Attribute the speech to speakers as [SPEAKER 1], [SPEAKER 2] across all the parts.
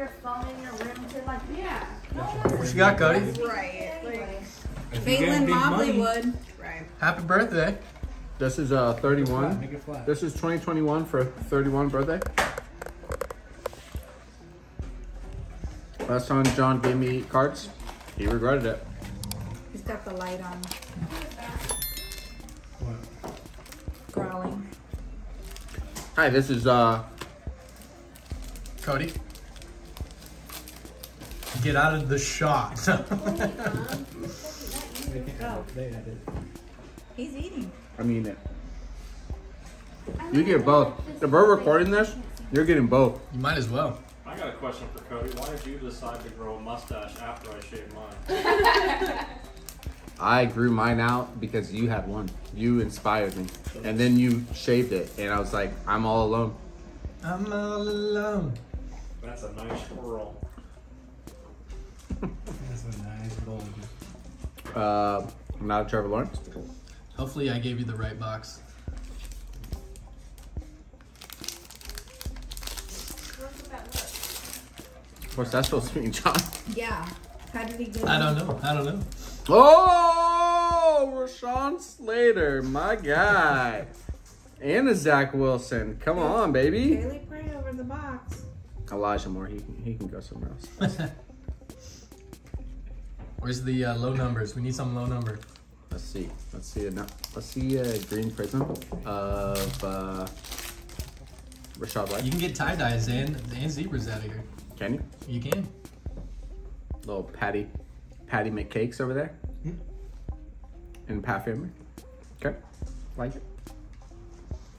[SPEAKER 1] your phone in your room to like, yeah.
[SPEAKER 2] What you got, Cody?
[SPEAKER 3] Right. Like,
[SPEAKER 4] If
[SPEAKER 3] Caitlin Mobley
[SPEAKER 4] money,
[SPEAKER 3] would. Right.
[SPEAKER 2] Happy birthday.
[SPEAKER 5] This is uh 31.
[SPEAKER 4] Make it flat.
[SPEAKER 5] This is 2021 for 31 birthday. Last time John gave me cards, he regretted it.
[SPEAKER 3] He's got the light on.
[SPEAKER 4] What?
[SPEAKER 3] Growling.
[SPEAKER 5] Hi, this is uh
[SPEAKER 2] Cody. Get out of the shot.
[SPEAKER 4] They can- They edit.
[SPEAKER 3] He's eating.
[SPEAKER 5] I mean it. You get both. If we're recording this, you're getting both.
[SPEAKER 2] you might as well.
[SPEAKER 6] I got a question for Cody. Why did you decide to grow a mustache after I shaved mine?
[SPEAKER 5] I grew mine out because you had one. You inspired me. And then you shaved it and I was like, I'm all alone.
[SPEAKER 2] I'm all alone.
[SPEAKER 6] That's a nice twirl.
[SPEAKER 5] Uh I'm not a Trevor Lawrence.
[SPEAKER 2] Hopefully, I gave you the right box.
[SPEAKER 5] What's that supposed to mean, John?
[SPEAKER 3] Yeah. How did he get
[SPEAKER 2] I don't know. I don't know.
[SPEAKER 5] Oh, Rashawn Slater, my guy. and a Zach Wilson. Come on, baby.
[SPEAKER 3] Barely pray over the box.
[SPEAKER 5] Elijah Moore, he can, he can go somewhere else.
[SPEAKER 2] Where's the uh, low numbers? We need some low number.
[SPEAKER 5] Let's see. Let's see. A, let's see a green prism of uh, Rashad White.
[SPEAKER 2] You can get tie dyes and and zebras out of here.
[SPEAKER 5] Can you?
[SPEAKER 2] You can.
[SPEAKER 5] Little Patty, Patty McCakes over there. And Pat family. Okay. Like it.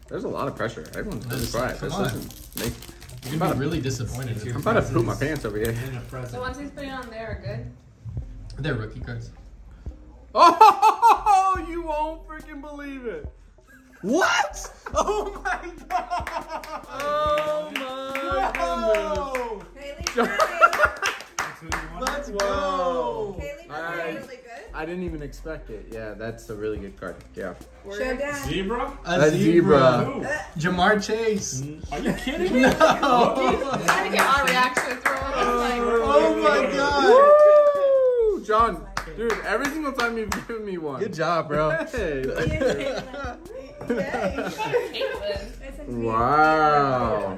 [SPEAKER 5] There's a lot of pressure. Everyone's really
[SPEAKER 2] Let's-
[SPEAKER 5] quiet.
[SPEAKER 2] come
[SPEAKER 5] This
[SPEAKER 2] on.
[SPEAKER 5] isn't make,
[SPEAKER 2] You're gonna be really disappointed. if
[SPEAKER 5] I'm about to poop my pants over here.
[SPEAKER 4] In a
[SPEAKER 1] The ones he's putting on there are good.
[SPEAKER 2] They're rookie cards.
[SPEAKER 5] Oh, you won't freaking believe it.
[SPEAKER 2] What? Oh my god!
[SPEAKER 5] Oh my
[SPEAKER 3] Haley
[SPEAKER 5] goodness.
[SPEAKER 4] That's who you want?
[SPEAKER 2] Let's go!
[SPEAKER 3] Haley
[SPEAKER 5] Alright.
[SPEAKER 3] really good.
[SPEAKER 5] I didn't even expect it. Yeah, that's a really good card. Yeah.
[SPEAKER 3] Showdown.
[SPEAKER 6] Zebra?
[SPEAKER 2] A
[SPEAKER 5] A zebra.
[SPEAKER 6] Who?
[SPEAKER 2] Uh, Ja'Marr Chase.
[SPEAKER 6] Are you kidding me?
[SPEAKER 2] No!
[SPEAKER 1] trying to get our reaction thrown. Oh, like,
[SPEAKER 2] Oh my god!
[SPEAKER 5] Woo! John, dude, every single time you've given me one.
[SPEAKER 2] Good job, bro.
[SPEAKER 5] Hey. Wow.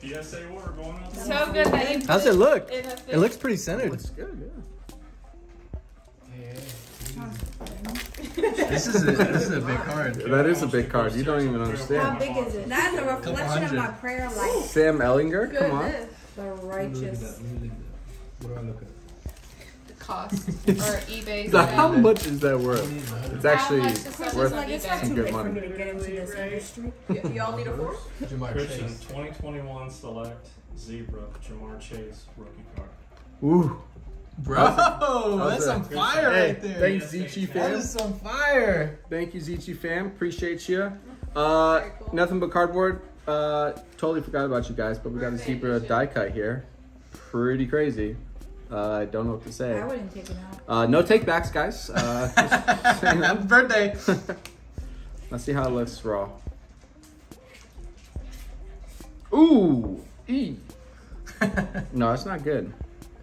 [SPEAKER 6] PSA order going out there.
[SPEAKER 1] So good that you
[SPEAKER 2] How's it look?
[SPEAKER 1] in a
[SPEAKER 2] It looks pretty centered.
[SPEAKER 5] Looks good, yeah.
[SPEAKER 2] This is a, this is a big card.
[SPEAKER 5] That is a big card. You don't even understand.
[SPEAKER 3] How big is it? That's a reflection of my prayer life.
[SPEAKER 5] Sam Ehlinger, come on.
[SPEAKER 1] Goodness.
[SPEAKER 3] The
[SPEAKER 4] Let me look
[SPEAKER 3] righteous.
[SPEAKER 4] that. Let me look that. What do I look at?
[SPEAKER 1] The cost or eBay.
[SPEAKER 5] So how much is that worth? It's actually
[SPEAKER 1] How much is this
[SPEAKER 5] worth
[SPEAKER 3] Like, it's not
[SPEAKER 5] some
[SPEAKER 3] too
[SPEAKER 5] good
[SPEAKER 3] for
[SPEAKER 5] money.
[SPEAKER 3] me to get into this industry.
[SPEAKER 7] Y'all need a fourth?
[SPEAKER 2] Jamar
[SPEAKER 6] Christian, 2021 Select Zebra Ja'Marr Chase rookie card.
[SPEAKER 5] Ooh.
[SPEAKER 2] Bro,
[SPEAKER 5] How's
[SPEAKER 2] that's
[SPEAKER 5] that?
[SPEAKER 2] some fire
[SPEAKER 5] Hey,
[SPEAKER 2] right there.
[SPEAKER 5] thanks, Zichi fam.
[SPEAKER 2] is some fire.
[SPEAKER 5] Thank you, Zichi fam. Appreciate you. Uh,
[SPEAKER 1] cool.
[SPEAKER 5] nothing but cardboard. Uh, totally forgot about you guys, but we got a zebra die cut here. Pretty crazy. Uh, I don't know what to say.
[SPEAKER 3] I wouldn't take it out.
[SPEAKER 5] Uh, no take backs, guys. Uh, just saying that.
[SPEAKER 2] Happy birthday.
[SPEAKER 5] Let's see how it looks raw. Ooh, e. No, it's not good.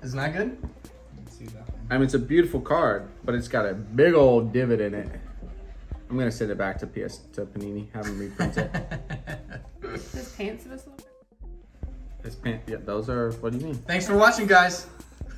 [SPEAKER 2] Isn't that good?
[SPEAKER 4] Let's see that.
[SPEAKER 5] I mean, it's a beautiful card, but it's got a big old divot in it. I'm gonna send it back to PS to Panini, have them reprint it.
[SPEAKER 1] His pants this little bit.
[SPEAKER 5] It's pan- yeah, those are. What do you mean?
[SPEAKER 2] Thanks for watching, guys.